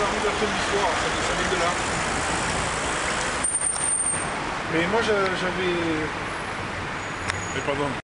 la rue de ça, ça vient de là. Mais moi, j'avais... Mais pardon.